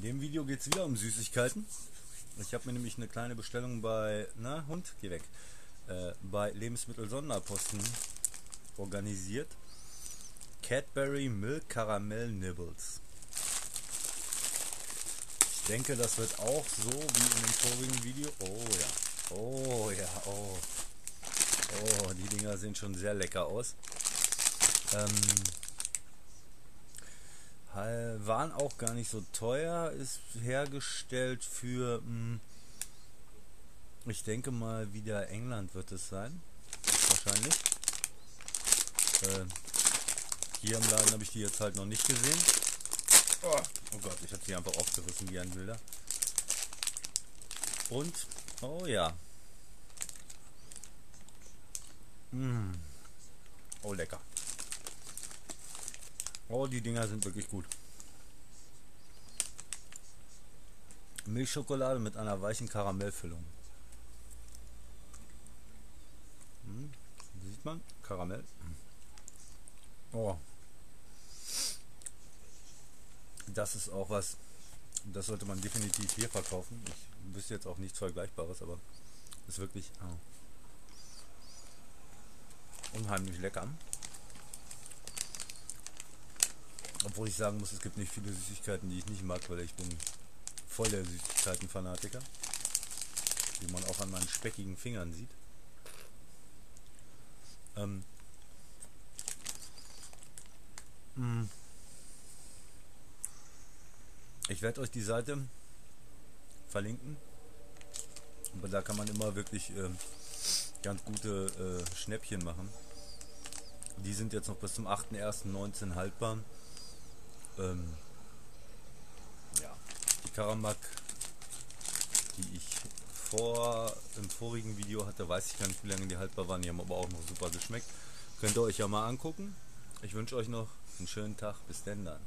In dem Video geht es wieder um Süßigkeiten. Ich habe mir nämlich eine kleine Bestellung bei, na Hund, geh weg, äh, bei Lebensmittel Sonderposten organisiert. Cadbury Milk Caramel Nibbles. Ich denke, das wird auch so wie in dem vorigen Video. Oh ja, oh ja, oh. Oh, die Dinger sehen schon sehr lecker aus. Ähm, waren auch gar nicht so teuer, ist hergestellt für, hm, ich denke mal wieder England wird es sein, wahrscheinlich. Äh, hier im Laden habe ich die jetzt halt noch nicht gesehen. Oh, oh Gott, ich habe sie einfach aufgerissen wie ein Bilder. Und, oh ja. Mmh. Oh, lecker. Oh, die Dinger sind wirklich gut. Milchschokolade mit einer weichen Karamellfüllung. Hm, sieht man? Karamell. Oh. Das ist auch was, das sollte man definitiv hier verkaufen. Ich wüsste jetzt auch nichts Vergleichbares, aber ist wirklich oh, unheimlich lecker. Obwohl ich sagen muss, es gibt nicht viele Süßigkeiten, die ich nicht mag, weil ich bin voll der Süßigkeiten-Fanatiker. Wie man auch an meinen speckigen Fingern sieht. Ähm, hm. ich werde euch die Seite verlinken. Aber da kann man immer wirklich äh, ganz gute äh, Schnäppchen machen. Die sind jetzt noch bis zum 8.1.19 haltbar. Ähm, ja, die Karamak, die ich vor im vorigen Video hatte, weiß ich gar nicht, wie lange die haltbar waren. Die haben aber auch noch super geschmeckt. Könnt ihr euch ja mal angucken. Ich wünsche euch noch einen schönen Tag. Bis denn dann.